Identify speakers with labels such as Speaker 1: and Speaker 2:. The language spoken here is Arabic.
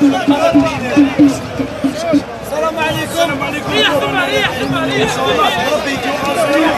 Speaker 1: السلام عليكم. ريح ريح ريح ريح